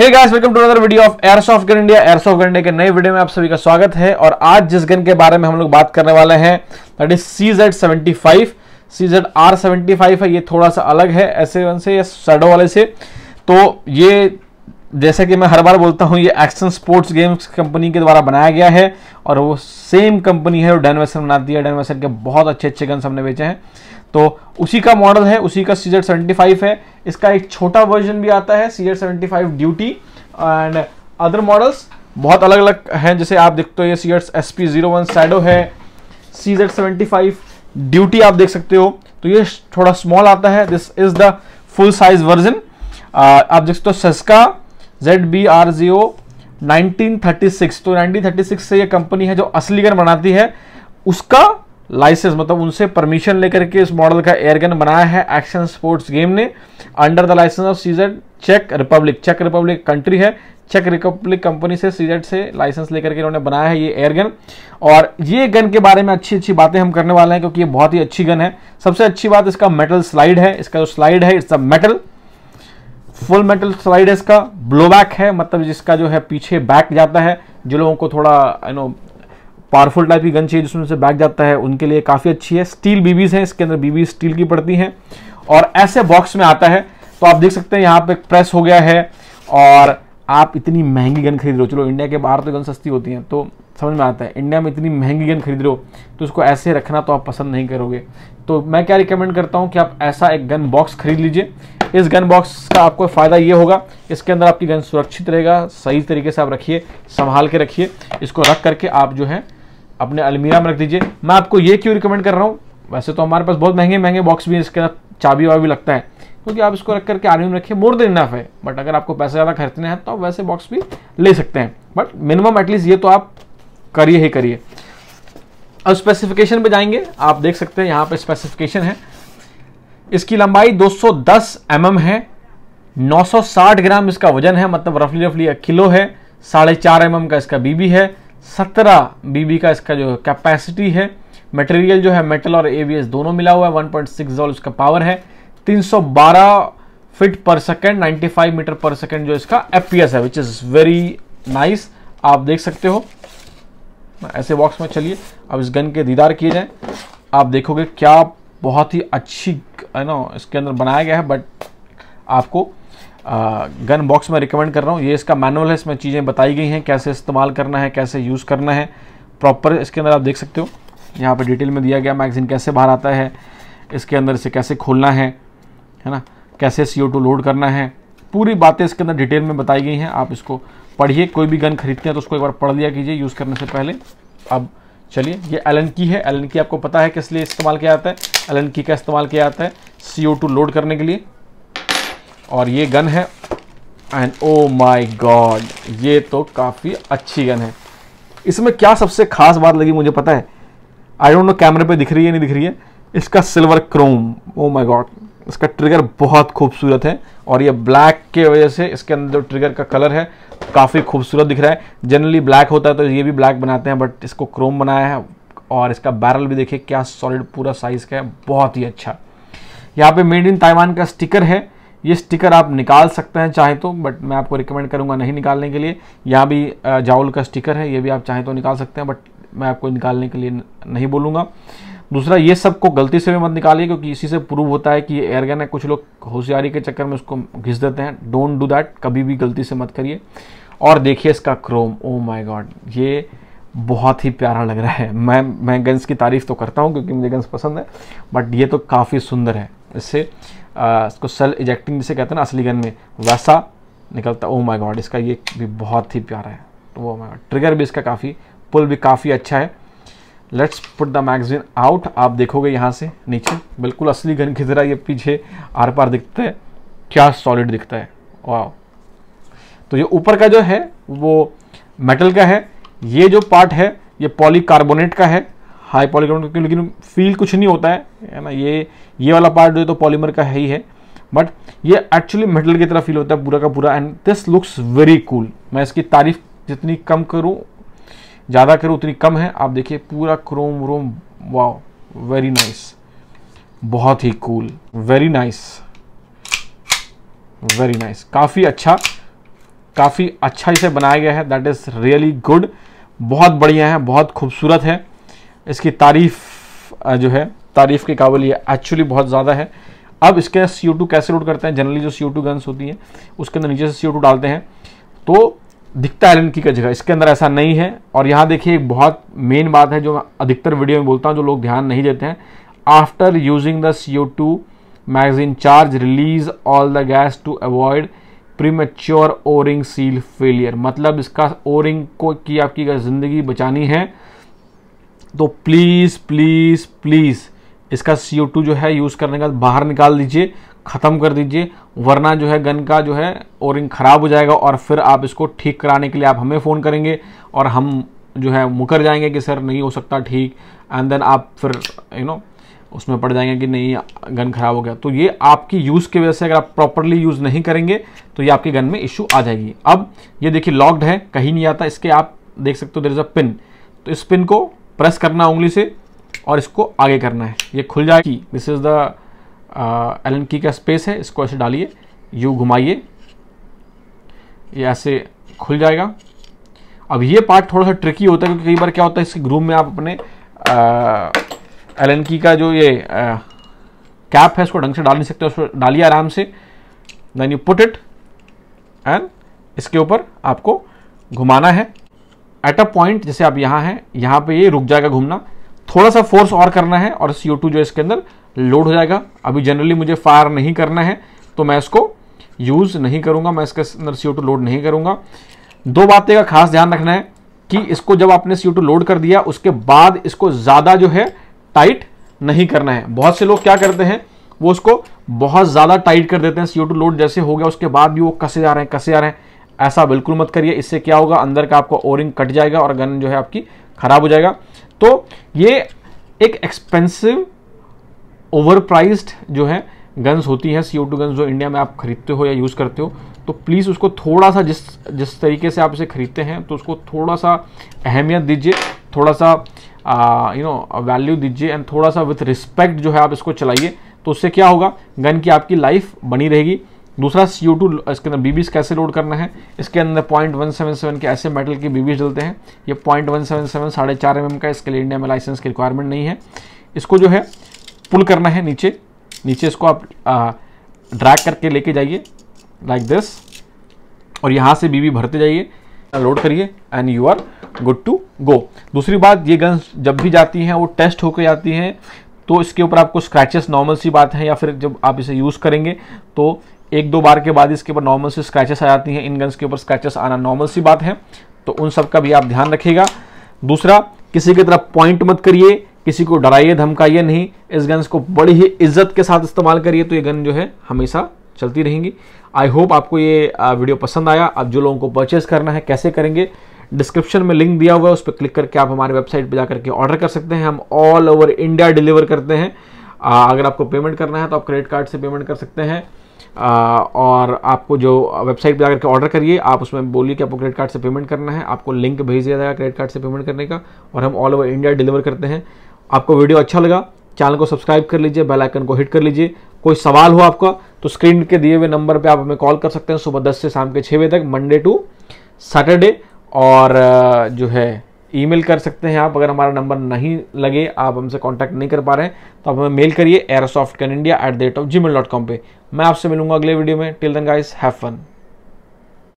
Hey guys welcome to another video of airsoft gun India airsoft gun India के नए video में आप सभी का स्वागत है। और आज जिस गन के बारे में हम लोग बात करने वाले हैं that is C Z seventy five C Z R seventy five है, ये थोड़ा सा अलग है, ऐसे वन से या सैडो वाले से। तो ये, जैसा कि मैं हर बार बोलता हूँ, ये एक्शन स्पोर्ट्स गेम्स कंपनी के द्वारा बनाया गया है। और वो सेम कंपनी है जो डैनवेसन बनाती है। डैनवेसन के बहुत अच्छे अच्छे गन्स हमने बेचे हैं। तो उसी का मॉडल है, उसी का सी जेड सेवेंटी फाइव है। इसका एक छोटा वर्जन भी आता है C Z seventy five duty and other models बहुत अलग अलग हैं, जैसे आप देखते हो ये C S P zero one shadow है C Z seventy five duty आप देख सकते हो। तो ये थोड़ा स्मॉल आता है this is the full size version आप देख सकते हो Ceska Z B R G 1936 तो 1936 से ये कंपनी है जो असली गन बनाती है। उसका लाइसेंस मतलब उनसे परमिशन लेकर के इस मॉडल का एयरगन बनाया है एक्शन स्पोर्ट्स गेम ने। Under the licence of CZ check Republic check Republic country है। चेक रिपब्लिक कंपनी से सीजेड से लाइसेंस लेकर के इन्होंने बनाया है ये एयरगन और ये गन के बारे में अच्छी अच्छी बातें हम करने वाले हैं क्योंकि ये बहुत ही अच्छी गन है। सबसे अच्छी बात इसका मेटल स्लाइड है। इसका जो स्लाइड है it's a metal full metal slide है इसका। ब्लो बैक है मतलब जिसका जो है पीछे बैक जाता है। जो लोगों को थोड़ा यू नो पावरफुल टाइप की गन चाहिए जिसमें से बैक जाता है, उनके लिए काफ़ी अच्छी है। स्टील बीबीज हैं, इसके अंदर बीबी स्टील की पड़ती हैं। और ऐसे बॉक्स में आता है तो आप देख सकते हैं यहाँ पे प्रेस हो गया है, और आप इतनी महँगी गन खरीद रहे हो। चलो, इंडिया के बाहर तो गन सस्ती होती हैं तो समझ में आता है, इंडिया में इतनी महँगी गन खरीद रहे हो तो उसको ऐसे रखना तो आप पसंद नहीं करोगे। तो मैं क्या रिकमेंड करता हूँ कि आप ऐसा एक गन बॉक्स खरीद लीजिए। इस गन बॉक्स का आपको फ़ायदा ये होगा, इसके अंदर आपकी गन सुरक्षित रहेगा, सही तरीके से आप रखिए, संभाल के रखिए, इसको रख करके आप जो है अपने अलमीरा में रख दीजिए। मैं आपको ये क्यों रिकमेंड कर रहा हूँ? वैसे तो हमारे पास बहुत महँगे महँगे बॉक्स भी इसके अंदर चाबी वाबी लगता है। क्योंकि आप इसको रख करके आर्मी में रखिए मोर देन इनफ है। बट अगर आपको पैसे ज़्यादा खर्चने हैं तो आप वैसे बॉक्स भी ले सकते हैं। बट मिनिमम एटलीस्ट ये तो आप करिए ही करिए। अब स्पेसिफिकेशन पे जाएँगे। आप देख सकते हैं, यहाँ पे स्पेसिफिकेशन है। इसकी लंबाई 210 mm है। 960 ग्राम इसका वज़न है मतलब रफली रफली एक किलो है। साढ़े चार एम का इसका बीबी है। 17 बीबी का इसका जो कैपेसिटी है मटेरियल जो है मेटल और एवीएस दोनों मिला हुआ है 1.6 पॉइंट जॉल इसका पावर है। 312 फीट पर सेकेंड 95 मीटर पर सेकेंड जो इसका एफपीएस है विच इज़ वेरी नाइस आप देख सकते हो। ऐसे बॉक्स में चलिए। अब इस गन के दीदार किए जाएँ। आप देखोगे क्या बहुत ही अच्छी है ना इसके अंदर बनाया गया है बट आपको गन बॉक्स में रिकमेंड कर रहा हूँ। ये इसका मैनुअल है, इसमें चीज़ें बताई गई हैं, कैसे इस्तेमाल करना है, कैसे यूज़ करना है। प्रॉपर इसके अंदर आप देख सकते हो। यहाँ पर डिटेल में दिया गया मैगजीन कैसे बाहर आता है, इसके अंदर इसे कैसे खोलना है है ना? कैसे सी लोड करना है। पूरी बातें इसके अंदर डिटेल में बताई गई हैं। आप इसको पढ़िए। कोई भी गन खरीदते हैं तो उसको एक बार पढ़ लिया कीजिए। यूज़ करने से पहले अब चलिए। ये एलन की है। एलन की आपको पता है किस लिए इस्तेमाल किया जाता है। एलन की का इस्तेमाल किया जाता है सी लोड करने के लिए। और ये गन है। एंड ओ माय गॉड ये तो काफ़ी अच्छी गन है। इसमें क्या सबसे खास बात लगी मुझे पता है? आई डोंट नो कैमरे पे दिख रही है नहीं दिख रही है। इसका silver chrome oh my god इसका ट्रिगर बहुत खूबसूरत है। और ये ब्लैक के वजह से इसके अंदर जो ट्रिगर का कलर है, काफ़ी खूबसूरत दिख रहा है। जनरली ब्लैक होता है तो ये भी ब्लैक बनाते हैं बट इसको क्रोम बनाया है। और इसका बैरल भी देखिए, क्या सॉलिड पूरा साइज़ का है, बहुत ही अच्छा। यहाँ पे मेड इन ताइवान का स्टिकर है। ये स्टिकर आप निकाल सकते हैं चाहे तो बट मैं आपको रिकमेंड करूँगा नहीं निकालने के लिए। यहाँ भी जाउल का स्टिकर है, ये भी आप चाहें तो निकाल सकते हैं बट मैं आपको निकालने के लिए नहीं बोलूँगा। दूसरा, ये सबको गलती से भी मत निकालिए, क्योंकि इसी से प्रूव होता है कि ये एयरगन है। कुछ लोग होशियारी के चक्कर में उसको घिस देते हैं। डोंट डू दैट कभी भी गलती से मत करिए। और देखिए इसका क्रोम ओ माय गॉड ये बहुत ही प्यारा लग रहा है। मैं मैं गन्स की तारीफ़ तो करता हूँ, क्योंकि मुझे गन्स पसंद है बट ये तो काफ़ी सुंदर है। इससे इसको सेल इजेक्टिंग जिसे कहते हैं ना, असली गन में, वैसा निकलता। ओ माय गॉड इसका ये भी बहुत ही प्यारा है। तो वो माय गॉड ट्रिगर भी इसका काफ़ी पुल भी काफ़ी अच्छा है। Let's put the magazine out आप देखोगे यहाँ से, नीचे, बिल्कुल असली गन की तरह ये पीछे आर पार दिखता है। क्या सॉलिड दिखता है। वाह तो ये ऊपर का जो है, वो मेटल का है। ये जो पार्ट है, ये पॉलीकार्बोनेट का है। हाई पॉलीकार्बोनेट लेकिन फील कुछ नहीं होता है है ना? ये ये वाला पार्ट जो है तो पॉलीमर का है ही है। बट ये एक्चुअली मेटल की तरह फील होता है पूरा का पूरा and this looks very cool मैं इसकी तारीफ़ जितनी कम करूँ, ज़्यादा करूँ, उतनी कम है। आप देखिए, पूरा chrome vroom wow very nice बहुत ही cool very nice very nice काफ़ी अच्छा काफ़ी अच्छा इसे बनाया गया है। दैट इज़ रियली गुड बहुत बढ़िया है, बहुत खूबसूरत है। इसकी तारीफ़ जो है, तारीफ़ के काबिल ये एक्चुअली बहुत ज़्यादा है। अब इसके सी ओ टू कैसे लोड करते हैं? जनरली जो सी ओ टू गन्स होती हैं, उसके अंदर नीचे से सी ओ टू डालते हैं। तो दिखता है एलन की का जगह, इसके अंदर ऐसा नहीं है। और यहाँ देखिए, एक बहुत मेन बात है जो मैं अधिकतर वीडियो में बोलता हूँ, जो लोग ध्यान नहीं देते हैं। After using the C O two magazine charge release all the gas to avoid premature o ring seal failure मतलब इसका ओरिंग को, की आपकी अगर ज़िंदगी बचानी है। तो प्लीज़ प्लीज़ प्लीज़ इसका सी जो है यूज़ करने का बाहर निकाल दीजिए, ख़त्म कर दीजिए, वरना जो है गन का जो है ओरिंग ख़राब हो जाएगा और फिर आप इसको ठीक कराने के लिए आप हमें फ़ोन करेंगे और हम जो है मुकर जाएँगे कि सर नहीं हो सकता ठीक एंड देन आप फिर यू नो उसमें पड़ जाएँगे कि नहीं, गन खराब हो गया। तो ये आपकी यूज़ की वजह से अगर आप प्रॉपरली यूज़ नहीं करेंगे तो ये आपकी गन में इशू आ जाएगी। अब ये देखिए लॉक्ड है, कहीं नहीं आता, इसके आप देख सकते हो देर इज़ अ पिन तो इस पिन को प्रेस करना उंगली से और इसको आगे करना है। ये खुल जाएगी दिस इज़ द एलन की का स्पेस है, इसको ऐसे डालिए यू घुमाइए। ये ऐसे खुल जाएगा। अब ये पार्ट थोड़ा सा ट्रिकी होता है क्योंकि कई बार क्या होता है, इसके ग्रूम में आप अपने एल एलन की का जो ये कैप है इसको ढंग से डाल नहीं सकते, उसको डालिए आराम से। Then you put it and इसके ऊपर आपको घुमाना है। एट अ पॉइंट जैसे आप यहाँ हैं, यहाँ पे ये रुक जाएगा घूमना। थोड़ा सा फोर्स और करना है और सी जो इसके अंदर लोड हो जाएगा। अभी जनरली मुझे फायर नहीं करना है तो मैं इसको यूज़ नहीं करूँगा। मैं इसके अंदर सी लोड नहीं करूँगा। दो बातें का खास ध्यान रखना है कि इसको जब आपने सी लोड कर दिया, उसके बाद इसको ज़्यादा जो है टाइट नहीं करना है। बहुत से लोग क्या करते हैं, वो उसको बहुत ज़्यादा टाइट कर देते हैं सी लोड जैसे हो गया, उसके बाद भी वो कसे जा रहे हैं, कसे जा रहे हैं। ऐसा बिल्कुल मत करिए, इससे क्या होगा, अंदर का आपका ओरिंग कट जाएगा और गन जो है आपकी खराब हो जाएगा। तो ये एक एक्सपेंसिव ओवर जो है गन्स होती हैं सी ओ गन्स जो इंडिया में आप खरीदते हो या यूज़ करते हो तो प्लीज़ उसको थोड़ा सा जिस जिस तरीके से आप इसे खरीदते हैं तो उसको थोड़ा सा अहमियत दीजिए थोड़ा सा यू नो वैल्यू दीजिए एंड थोड़ा सा विथ रिस्पेक्ट जो है आप इसको चलाइए तो उससे क्या होगा गन की आपकी लाइफ बनी रहेगी। दूसरा सी ओ टू इसके अंदर बीबीज कैसे लोड करना है? इसके अंदर पॉइंट वन सेवन सेवन के ऐसे मेटल के बीबीज डलते हैं। ये पॉइंट वन सेवन सेवन साढ़े चार एम का इसके लिए इंडिया में लाइसेंस की रिक्वायरमेंट नहीं है। इसको जो है पुल करना है नीचे। नीचे इसको आप ड्रैग करके लेके जाइए लाइक दिस और यहाँ से बीबी भरते जाइए। लोड करिए and you are good to go दूसरी बात, ये गन्स जब भी जाती हैं, वो टेस्ट होकर जाती हैं तो इसके ऊपर आपको स्क्रैचेस नॉर्मल सी बात है, या फिर जब आप इसे यूज़ करेंगे तो एक दो बार के बाद इसके ऊपर नॉर्मल सी स्क्रैचेस आ जाती हैं, इन गन्स के ऊपर स्क्रैचेस आना नॉर्मल सी बात है तो उन सब का भी आप ध्यान रखिएगा। दूसरा, किसी की तरफ़ पॉइंट मत करिए, किसी को डराइए, धमकाइए नहीं, इस गन्स को बड़ी ही इज़्ज़त के साथ इस्तेमाल करिए तो ये गन जो है हमेशा चलती रहेंगी। आई होप आपको ये वीडियो पसंद आया। अब जो लोगों को परचेज करना है, कैसे करेंगे डिस्क्रिप्शन में लिंक दिया हुआ है, उस पर क्लिक करके आप हमारे वेबसाइट पर जाकर के ऑर्डर कर सकते हैं। हम ऑल ओवर इंडिया डिलीवर करते हैं। अगर आपको पेमेंट करना है तो आप क्रेडिट कार्ड से पेमेंट कर सकते हैं। और आपको जो वेबसाइट पर जाकर के ऑर्डर करिए, आप उसमें बोलिए कि आपको क्रेडिट कार्ड से पेमेंट करना है। आपको लिंक भेज दिया जाएगा क्रेडिट कार्ड से पेमेंट करने का और हम ऑल ओवर इंडिया डिलीवर करते हैं। आपको वीडियो अच्छा लगा, चैनल को सब्सक्राइब कर लीजिए, बेल आइकन को हिट कर लीजिए। कोई सवाल हो आपका तो स्क्रीन के दिए हुए नंबर पे आप हमें कॉल कर सकते हैं सुबह दस से शाम के छः बजे तक मंडे टू सैटरडे और जो है, ईमेल कर सकते हैं आप। अगर हमारा नंबर नहीं लगे, आप हमसे कांटेक्ट नहीं कर पा रहे हैं तो आप हमें मेल करिए airsoft can India at the rate of Gmail dot com पर मैं आपसे मिलूँगा अगले वीडियो में। Till then guys have fun